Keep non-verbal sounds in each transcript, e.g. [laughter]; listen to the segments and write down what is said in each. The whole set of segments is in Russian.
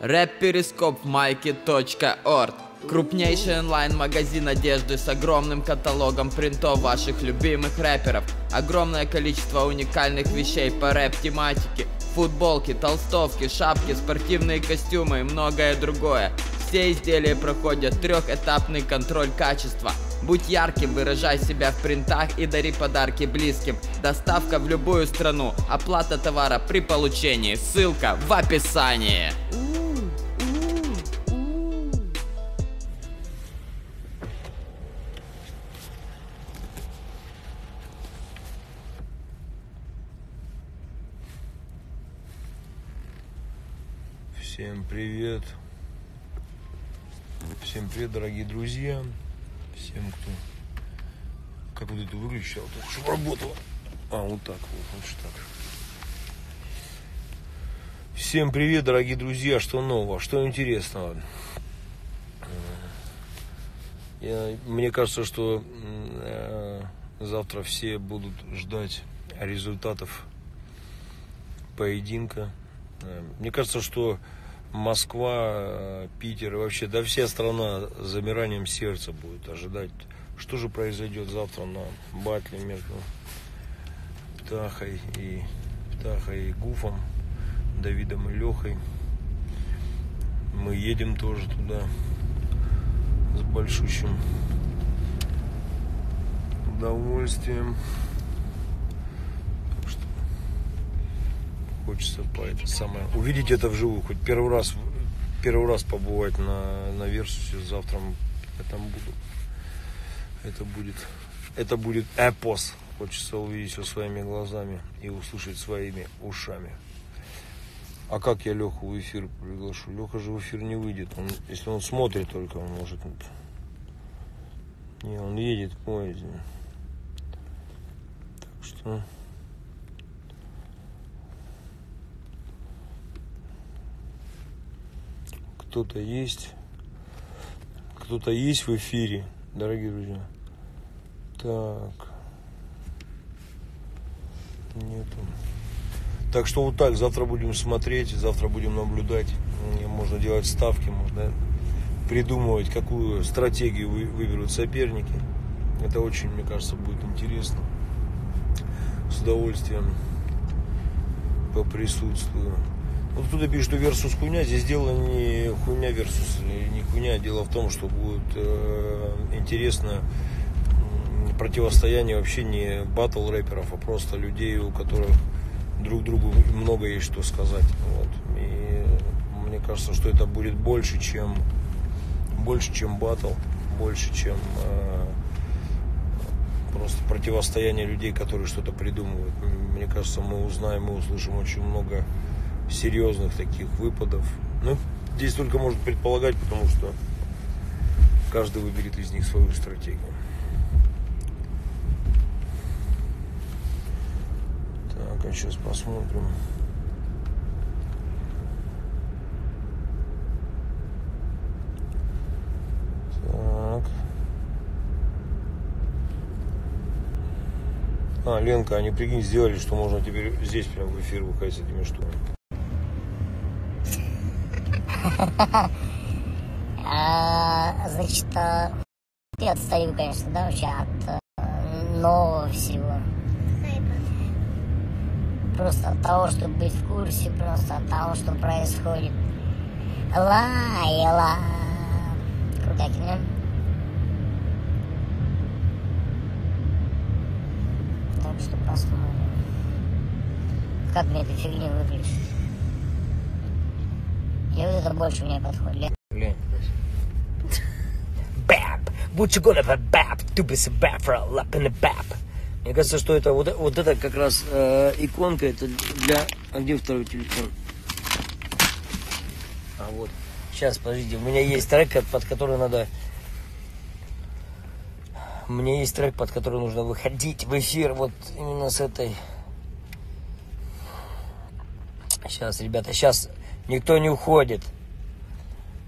rapperiscope.майки.орг Крупнейший онлайн-магазин одежды с огромным каталогом принтов ваших любимых рэперов. Огромное количество уникальных вещей по рэп-тематике. Футболки, толстовки, шапки, спортивные костюмы и многое другое. Все изделия проходят трехэтапный контроль качества. Будь ярким, выражай себя в принтах и дари подарки близким. Доставка в любую страну. Оплата товара при получении. Ссылка в описании. Всем привет. Всем привет, дорогие друзья. Всем, кто... Как вот это выключал, так, чтобы работало. А, вот так вот, вот так. Всем привет, дорогие друзья. Что нового, что интересного? Я, мне кажется, что э, завтра все будут ждать результатов поединка. Э, мне кажется, что Москва, э, Питер и вообще, да вся страна с замиранием сердца будет ожидать, что же произойдет завтра на батле между Птахой и Птахой и Гуфом, Давидом и Лехой. Мы едем тоже туда с большущим удовольствием. Хочется по это самое увидеть это вживую, хоть первый раз первый раз побывать на, на Версусе, завтра я там буду. Это будет, это будет эпос. Хочется увидеть все своими глазами и услышать своими ушами. А как я Леху в эфир приглашу? Леха же в эфир не выйдет. Он, если он смотрит только, он может... Не, он едет в поезде. Так что... кто-то есть. Кто-то есть в эфире, дорогие друзья. Так. Нету. Так что вот так, завтра будем смотреть, завтра будем наблюдать. Можно делать ставки, можно придумывать, какую стратегию вы, выберут соперники. Это очень, мне кажется, будет интересно. С удовольствием поприсутствую. Вот кто-то пишет, что Версус хуйня. Здесь дело не хуйня Версус, не хуйня. Дело в том, что будет э, интересно противостояние вообще не батл рэперов, а просто людей, у которых друг другу много есть что сказать. Вот. И мне кажется, что это будет больше, чем больше, чем батл, больше, чем э, просто противостояние людей, которые что-то придумывают. Мне кажется, мы узнаем, мы услышим очень много серьезных таких выпадов. Ну, здесь только может предполагать, потому что каждый выберет из них свою стратегию. Так, а сейчас посмотрим. Так. А, Ленка, они, прикинь, сделали, что можно теперь здесь прям в эфир выходить с этими штуками. А, значит, а, я отстаю, конечно, да, вообще от э, нового всего. Просто от того, чтобы быть в курсе, просто от того, что происходит. Лайла. Крутая кино. Так что посмотрим. Как мне эту фигню выключить. И вот это больше мне подходит. Bap. What you gonna have bap? Тубисы bap for a lap in the bap. Мне кажется, что это вот, вот это как раз э, иконка, это для... А где второй телефон? А вот. Сейчас, подождите, у меня есть трек, под который надо... У меня есть трек, под который нужно выходить в эфир вот именно с этой... Сейчас, ребята, сейчас Никто не уходит.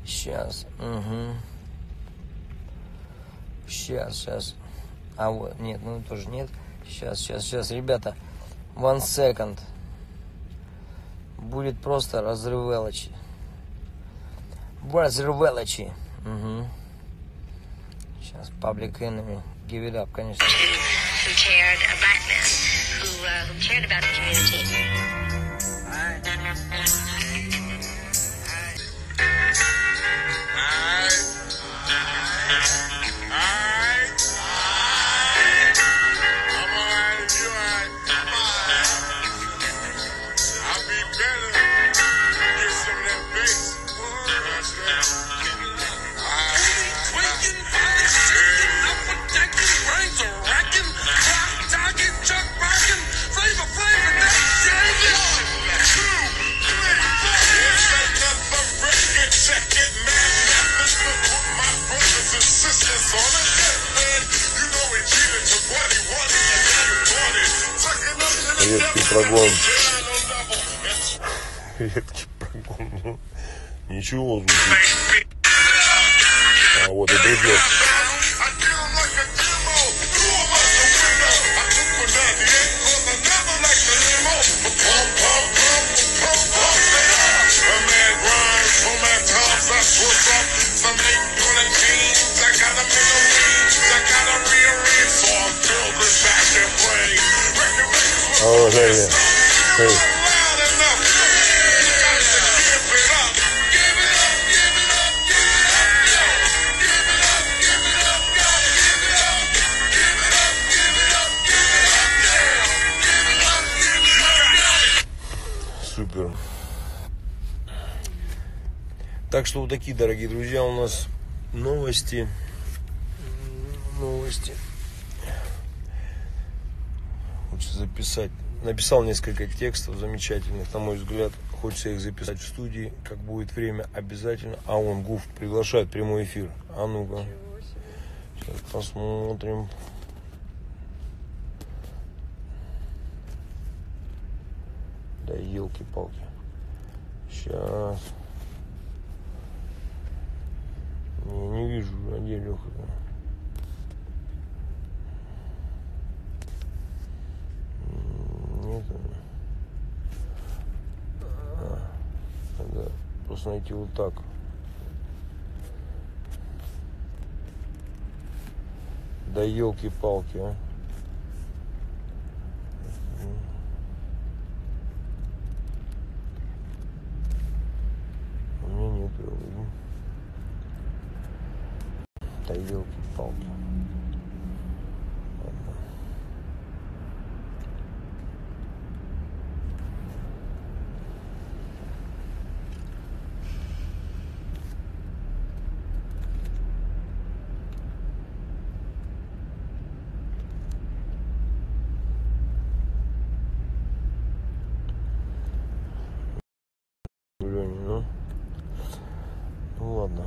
Сейчас. Угу. Сейчас, сейчас. А вот, нет, ну тоже нет. Сейчас, сейчас, сейчас, ребята. One second. Будет просто разрывелочи. Величи. Угу. Сейчас Public Enemy. Give it up, конечно. who uh, cared about the community. Прогон. [laughs] Редкий прогон. Ну, Ничего звучит. А вот это идет. Yeah. Gotta Супер. Так что вот такие, дорогие друзья, у нас новости. Новости. Хочется записать. Написал несколько текстов замечательных, на мой взгляд. Хочется их записать в студии, как будет время, обязательно. А он, Гуф, приглашает прямой эфир. А ну-ка. Сейчас посмотрим. Да елки-палки. Сейчас. Не, не вижу, где Леха? Нет. А, надо просто найти вот так. Да елки-палки, а. У меня нет его. видно. Да елки-палки. Ладно. Леня, ну. Ну ладно.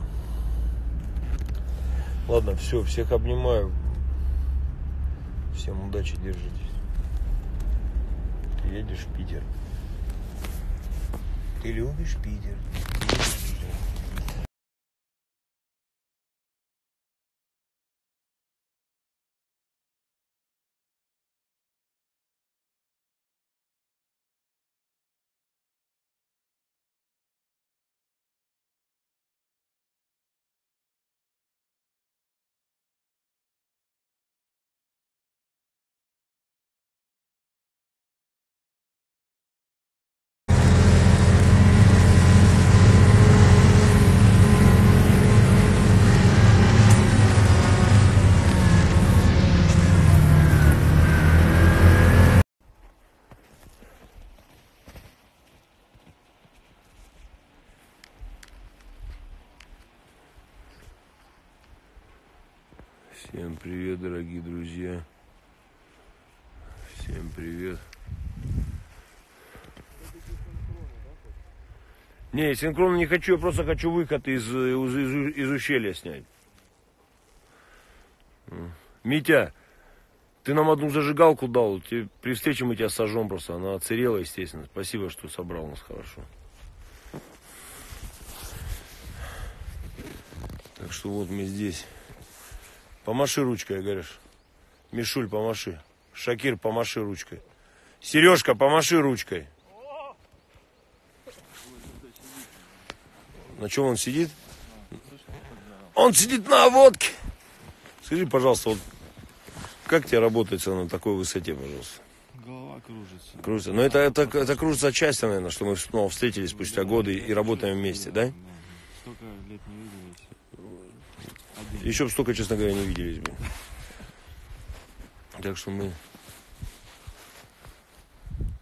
Ладно, все, всех обнимаю. Всем удачи, держитесь. Ты едешь в Питер. Ты любишь Питер. Всем привет, дорогие друзья. Всем привет. Не, синхронно не хочу, я просто хочу выход из, из, из- из ущелья снять. Митя, ты нам одну зажигалку дал, тебе, при встрече мы тебя сожжем просто. Она оцерела, естественно. Спасибо, что собрал нас хорошо. Так что вот мы здесь. Помаши ручкой, говоришь. Мишуль, помаши. Шакир, помаши ручкой. Сережка, помаши ручкой. На чем он сидит? Он сидит на водке. Скажи, пожалуйста, вот как тебе работается на такой высоте, пожалуйста? Голова кружится. Кружится. Но это, это, это кружится отчасти, наверное, что мы снова встретились спустя годы и работаем вместе, да? Столько лет не виделись. Еще бы столько, честно говоря, не виделись бы. Так что мы...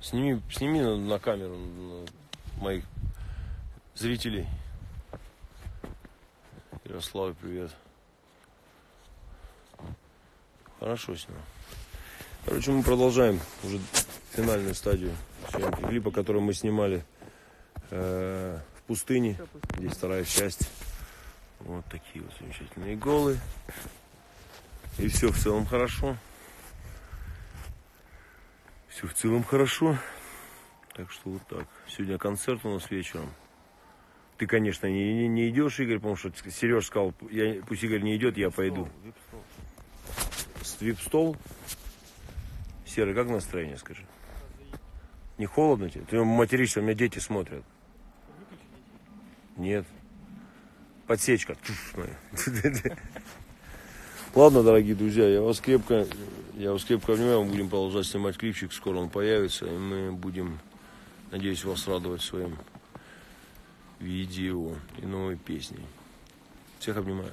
Сними, сними на, на камеру на моих зрителей. Ярославе, привет. Хорошо снял. Короче, мы продолжаем уже финальную стадию съемки клипа, который мы снимали э, в пустыне. Здесь вторая часть. Вот такие вот замечательные голы. И все в целом хорошо. Все в целом хорошо. Так что вот так. Сегодня концерт у нас вечером. Ты, конечно, не, не, не идешь, Игорь, потому что Сереж сказал, я, пусть Игорь не идет, я пойду. Вип-стол. Серый, как настроение, скажи? Не холодно тебе? Ты материшься, у меня дети смотрят. Нет. Подсечка. Моя. [laughs] Ладно, дорогие друзья, я вас крепко, я вас крепко обнимаю. Мы будем продолжать снимать клипчик, скоро он появится, и мы будем, надеюсь, вас радовать своим видео и новой песней. Всех обнимаю.